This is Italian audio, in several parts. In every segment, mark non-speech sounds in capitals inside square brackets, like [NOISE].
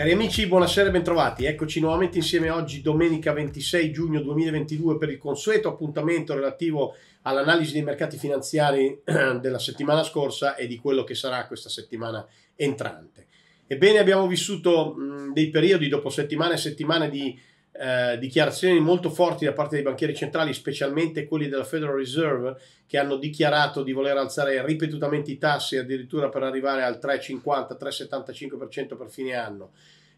Cari amici, buonasera e bentrovati. Eccoci nuovamente insieme oggi, domenica 26 giugno 2022, per il consueto appuntamento relativo all'analisi dei mercati finanziari [CLEARS THROAT] della settimana scorsa e di quello che sarà questa settimana entrante. Ebbene, abbiamo vissuto mh, dei periodi dopo settimane e settimane di eh, dichiarazioni molto forti da parte dei banchieri centrali, specialmente quelli della Federal Reserve, che hanno dichiarato di voler alzare ripetutamente i tassi addirittura per arrivare al 3,50-3,75% per fine anno.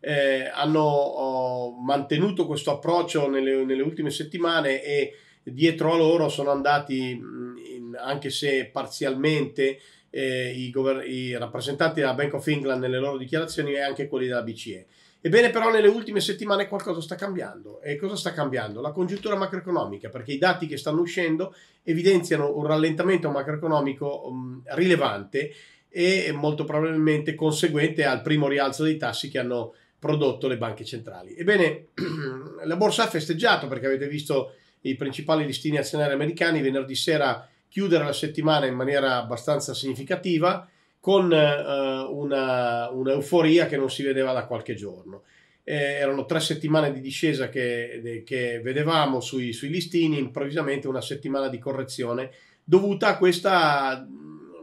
Eh, hanno oh, mantenuto questo approccio nelle, nelle, ultime settimane e dietro a loro sono andati, in, anche se parzialmente, eh, i, gover- i rappresentanti della Bank of England nelle loro dichiarazioni e anche quelli della BCE. Ebbene, però, nelle ultime settimane qualcosa sta cambiando. E cosa sta cambiando? La congiuntura macroeconomica, perché i dati che stanno uscendo evidenziano un rallentamento macroeconomico um, rilevante e molto probabilmente conseguente al primo rialzo dei tassi che hanno prodotto le banche centrali. Ebbene, [CLEARS THROAT] la borsa ha festeggiato perché avete visto i principali listini azionari americani venerdì sera chiudere la settimana in maniera abbastanza significativa con eh, una, un'euforia che non si vedeva da qualche giorno. Eh, erano tre settimane di discesa che, che vedevamo sui, sui, listini, improvvisamente una settimana di correzione dovuta a questa,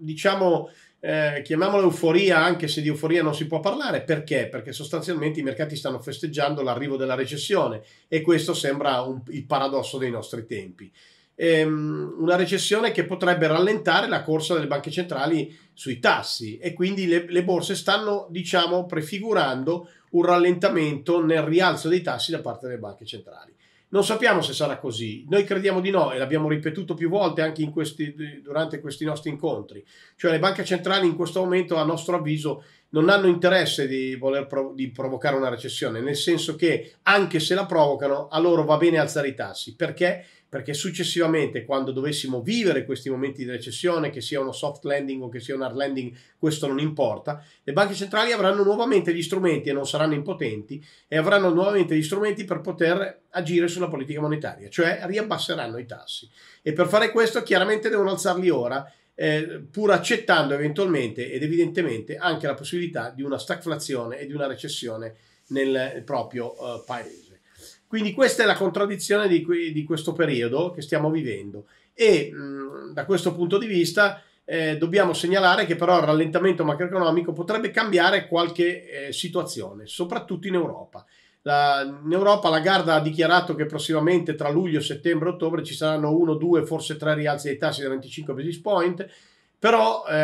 diciamo, eh, chiamiamola euforia, anche se di euforia non si può parlare. Perché? Perché sostanzialmente i mercati stanno festeggiando l'arrivo della recessione e questo sembra un, il paradosso dei nostri tempi ehm, una recessione che potrebbe rallentare la corsa delle banche centrali sui tassi e quindi le, le borse stanno, diciamo, prefigurando un rallentamento nel rialzo dei tassi da parte delle banche centrali. Non sappiamo se sarà così, noi crediamo di no e l'abbiamo ripetuto più volte anche questi, durante questi nostri incontri. Cioè le banche centrali in questo momento, a nostro avviso, non hanno interesse di voler prov- di provocare una recessione, nel senso che anche se la provocano, a loro va bene alzare i tassi. Perché? Perché successivamente quando dovessimo vivere questi momenti di recessione, che sia uno soft landing o che sia un hard landing, questo non importa, le banche centrali avranno nuovamente gli strumenti e non saranno impotenti e avranno nuovamente gli strumenti per poter agire sulla politica monetaria, cioè riabbasseranno i tassi. E per fare questo chiaramente devono alzarli ora, eh, pur accettando eventualmente ed evidentemente anche la possibilità di una stagflazione e di una recessione nel proprio uh, paese. Quindi questa è la contraddizione di, di questo periodo che stiamo vivendo e mh, da questo punto di vista eh, dobbiamo segnalare che però il rallentamento macroeconomico potrebbe cambiare qualche eh, situazione, soprattutto in Europa. La, in Europa la Garda ha dichiarato che prossimamente tra luglio, settembre e ottobre ci saranno uno, due, forse tre rialzi dei tassi da 25 basis point però eh,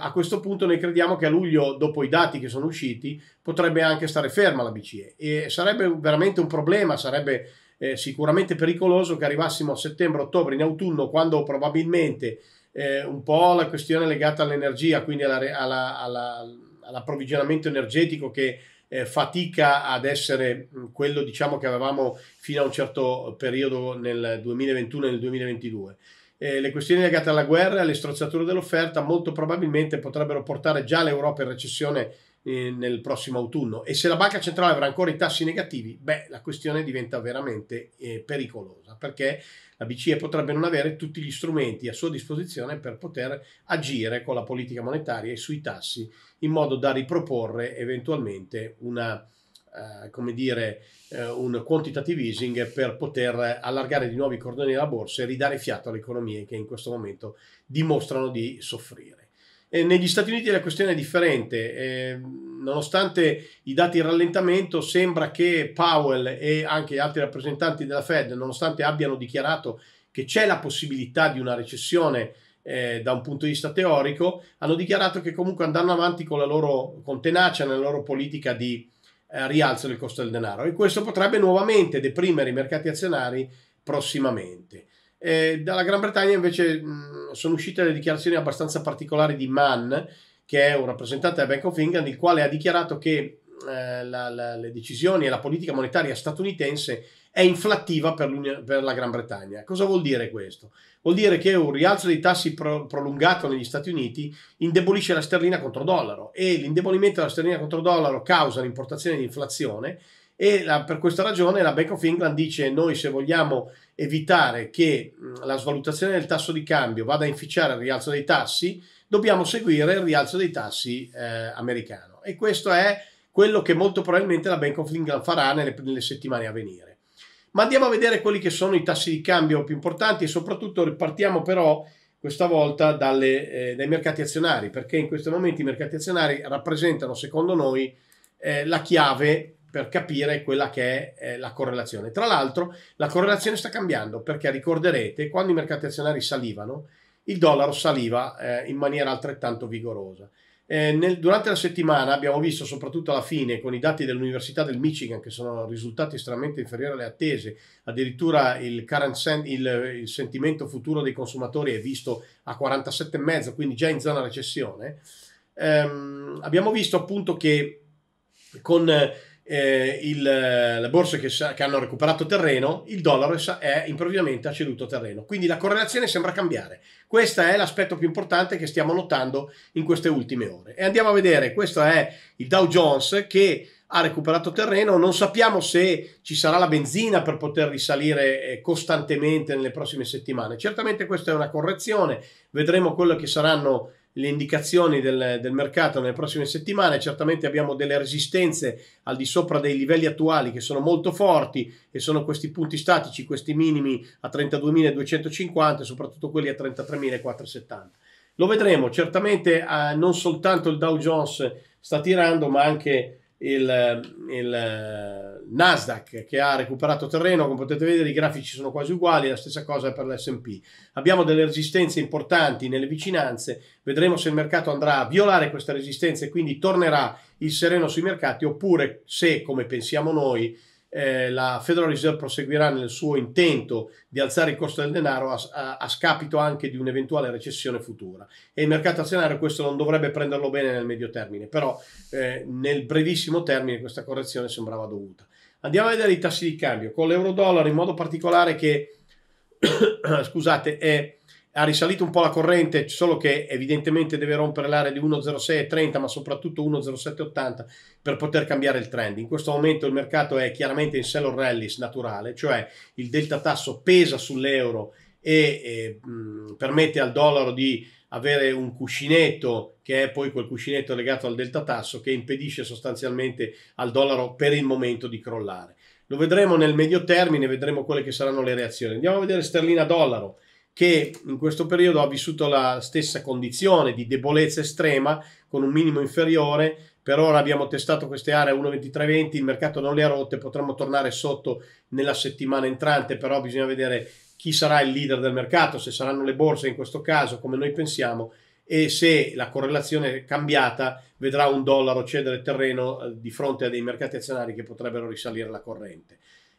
a questo punto noi crediamo che a luglio, dopo i dati che sono usciti, potrebbe anche stare ferma la BCE e. Sarebbe veramente un problema, sarebbe eh, sicuramente pericoloso che arrivassimo a settembre-ottobre in autunno, quando probabilmente eh, un po' la questione legata all'energia, quindi alla, alla, alla, all'approvvigionamento energetico che eh, fatica ad essere quello diciamo che avevamo fino a un certo periodo nel 2021 e nel 2022 eh, le questioni legate alla guerra e alle strozzature dell'offerta molto probabilmente potrebbero portare già l'Europa in recessione eh, nel prossimo autunno. E se la banca centrale avrà ancora i tassi negativi, beh, la questione diventa veramente eh, pericolosa perché la BCE potrebbe non avere tutti gli strumenti a sua disposizione per poter agire con la politica monetaria e sui tassi in modo da riproporre eventualmente una eh, come dire, eh, un quantitative easing per poter allargare di nuovo i cordoni della borsa e ridare fiato alle economie che in questo momento dimostrano di soffrire. E negli Stati Uniti la questione è differente, eh, nonostante i dati di rallentamento sembra che Powell e anche altri rappresentanti della Fed, nonostante abbiano dichiarato che c'è la possibilità di una recessione eh, da un punto di vista teorico, hanno dichiarato che comunque andranno avanti con la loro con tenacia nella loro politica di eh, rialzo del costo del denaro e questo potrebbe nuovamente deprimere i mercati azionari prossimamente. Eh, dalla Gran Bretagna invece mh, sono uscite le dichiarazioni abbastanza particolari di Mann, che è un rappresentante della Bank of England, il quale ha dichiarato che eh, la, la, le decisioni e la politica monetaria statunitense è inflattiva per, per, la Gran Bretagna. Cosa vuol dire questo? Vuol dire che un rialzo dei tassi pro- prolungato negli Stati Uniti indebolisce la sterlina contro dollaro e l'indebolimento della sterlina contro dollaro causa l'importazione di inflazione e la, per questa ragione la Bank of England dice noi se vogliamo evitare che la svalutazione del tasso di cambio vada a inficiare il rialzo dei tassi, dobbiamo seguire il rialzo dei tassi eh, americano. E questo è quello che molto probabilmente la Bank of England farà nelle, nelle settimane a venire. Ma andiamo a vedere quelli che sono i tassi di cambio più importanti e soprattutto ripartiamo però questa volta dalle, eh, dai mercati azionari, perché in questo momento i mercati azionari rappresentano, secondo noi, eh, la chiave per capire quella che è eh, la correlazione. Tra l'altro, la correlazione sta cambiando perché ricorderete, quando i mercati azionari salivano, il dollaro saliva eh, in maniera altrettanto vigorosa. Eh, nel, durante la settimana abbiamo visto, soprattutto alla fine, con i dati dell'Università del Michigan, che sono risultati estremamente inferiori alle attese, addirittura il, sen- il, il sentimento futuro dei consumatori è visto a 47,5, quindi già in zona recessione. Ehm, abbiamo visto appunto che con eh, il, le borse che, che, hanno recuperato terreno, il dollaro è improvvisamente ceduto terreno. Quindi la correlazione sembra cambiare. Questo è l'aspetto più importante che stiamo notando in queste ultime ore. E andiamo a vedere, questo è il Dow Jones che ha recuperato terreno, non sappiamo se ci sarà la benzina per poter risalire eh, costantemente nelle prossime settimane. Certamente questa è una correzione, vedremo quello che saranno le indicazioni del, del, mercato nelle prossime settimane. Certamente abbiamo delle resistenze al di sopra dei livelli attuali che sono molto forti e sono questi punti statici, questi minimi a 32.250 e soprattutto quelli a 33.470. Lo vedremo, certamente eh, non soltanto il Dow Jones sta tirando, ma anche il, il eh, Nasdaq che ha recuperato terreno, come potete vedere i grafici sono quasi uguali, la stessa cosa per l'S&P. Abbiamo delle resistenze importanti nelle vicinanze, vedremo se il mercato andrà a violare queste resistenze e quindi tornerà il sereno sui mercati oppure se, come pensiamo noi, eh, la Federal Reserve proseguirà nel suo intento di alzare il costo del denaro a, a, a, scapito anche di un'eventuale recessione futura. E il mercato azionario questo non dovrebbe prenderlo bene nel medio termine, però eh, nel brevissimo termine questa correzione sembrava dovuta. Andiamo a vedere i tassi di cambio, con l'euro-dollaro in modo particolare che, [COUGHS] scusate, è ha risalito un po' la corrente, solo che evidentemente deve rompere l'area di 1,0630, ma soprattutto 1,0780 per poter cambiare il trend. In questo momento il mercato è chiaramente in sell rallies naturale, cioè il delta tasso pesa sull'euro e, e mh, permette al dollaro di avere un cuscinetto che è poi quel cuscinetto legato al delta tasso che impedisce sostanzialmente al dollaro per il momento di crollare. Lo vedremo nel medio termine, vedremo quelle che saranno le reazioni. Andiamo a vedere sterlina dollaro che in questo periodo ha vissuto la stessa condizione di debolezza estrema con un minimo inferiore. Per ora abbiamo testato queste aree a 1,2320, il mercato non le ha rotte, potremmo tornare sotto nella settimana entrante, però bisogna vedere chi sarà il leader del mercato, se saranno le borse in questo caso, come noi pensiamo, e se la correlazione cambiata vedrà un dollaro cedere terreno eh, di fronte a dei mercati azionari che potrebbero risalire la corrente.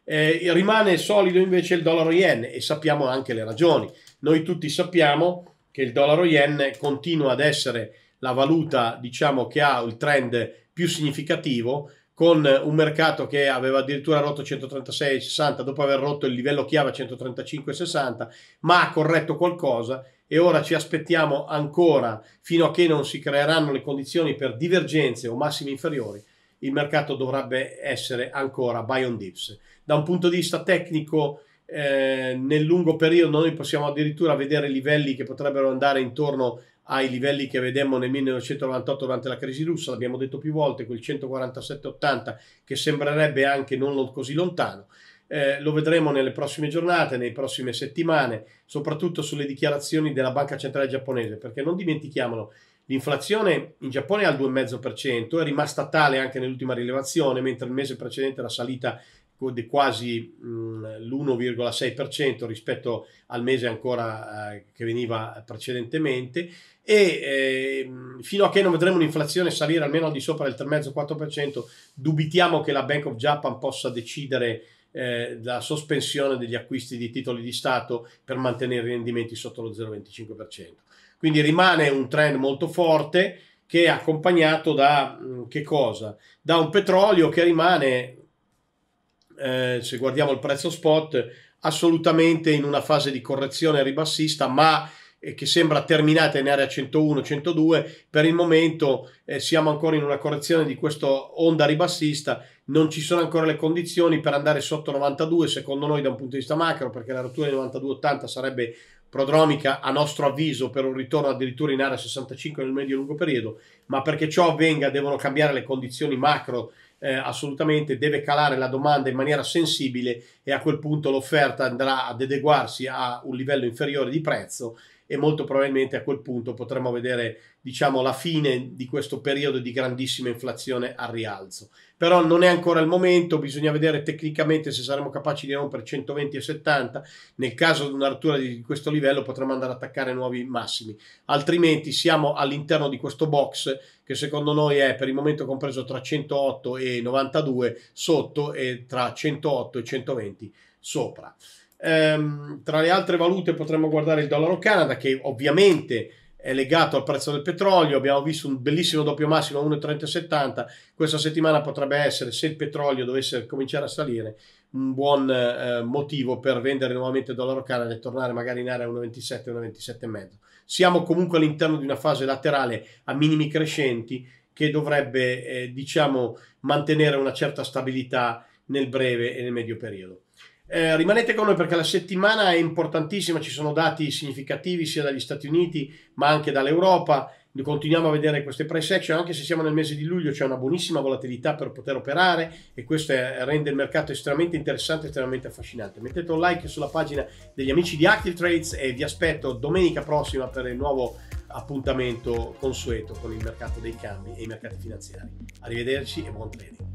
Eh, rimane solido invece il dollaro yen e sappiamo anche le ragioni. Noi tutti sappiamo che il dollaro yen continua ad essere la valuta, diciamo, che ha il trend più significativo con un mercato che aveva addirittura rotto 136,60 dopo aver rotto il livello chiave a 135,60 ma ha corretto qualcosa e ora ci aspettiamo ancora fino a che non si creeranno le condizioni per divergenze o massimi inferiori il mercato dovrebbe essere ancora buy on dips. Da un punto di vista tecnico eh, nel lungo periodo noi possiamo addirittura vedere livelli che potrebbero andare intorno ai livelli che vedemmo nel 1998 durante la crisi russa, l'abbiamo detto più volte, quel 147,80 che sembrerebbe anche non così lontano. Eh, lo vedremo nelle prossime giornate, nelle prossime settimane, soprattutto sulle dichiarazioni della Banca Centrale Giapponese, perché non dimentichiamolo, l'inflazione in Giappone è al 2,5%, è rimasta tale anche nell'ultima rilevazione, mentre il mese precedente era salita di quasi l'1,6% rispetto al mese ancora eh, che veniva precedentemente e eh, fino a che non vedremo l'inflazione salire almeno al di sopra del 3,5-4% dubitiamo che la Bank of Japan possa decidere eh, la sospensione degli acquisti di titoli di Stato per mantenere i rendimenti sotto lo 0,25%. Quindi rimane un trend molto forte che è accompagnato da cosa? Da un petrolio che rimane eh, se guardiamo il prezzo spot, assolutamente in una fase di correzione ribassista, ma eh, che sembra terminata in area 101-102. Per il momento eh, siamo ancora in una correzione di questa onda ribassista, non ci sono ancora le condizioni per andare sotto 92, secondo noi da un punto di vista macro, perché la rottura di 92-80 sarebbe prodromica a nostro avviso per un ritorno addirittura in area 65 nel medio e lungo periodo, ma perché ciò avvenga devono cambiare le condizioni macro eh, assolutamente, deve calare la domanda in maniera sensibile e a quel punto l'offerta andrà ad adeguarsi a un livello inferiore di prezzo e molto probabilmente a quel punto potremo vedere diciamo la fine di questo periodo di grandissima inflazione al rialzo. Però non è ancora il momento bisogna vedere tecnicamente se saremo capaci di rompere 120 e 70 nel caso di una rottura di questo livello potremo andare ad attaccare nuovi massimi. Altrimenti siamo all'interno di questo box che secondo noi è per il momento compreso tra 108 e 92 sotto e tra 108 e 120 sopra Ehm, tra le altre valute potremmo guardare il dollaro Canada che ovviamente è legato al prezzo del petrolio. Abbiamo visto un bellissimo doppio massimo a 1,3070. Questa settimana potrebbe essere, se il petrolio dovesse cominciare a salire, un buon eh, motivo per vendere nuovamente il dollaro Canada e tornare magari in area 1,27, 1,27,5. Siamo comunque all'interno di una fase laterale a minimi crescenti che dovrebbe, eh, diciamo, mantenere una certa stabilità nel breve e nel medio periodo. Eh, rimanete con noi perché la settimana è importantissima, ci sono dati significativi sia dagli Stati Uniti ma anche dall'Europa. Continuiamo a vedere queste price action, anche se siamo nel mese di luglio c'è una buonissima volatilità per poter operare e questo è, rende il mercato estremamente interessante estremamente affascinante. Mettete un like sulla pagina degli amici di Active Trades e vi aspetto domenica prossima per il nuovo appuntamento consueto con il mercato dei cambi e i mercati finanziari. Arrivederci e buon trading.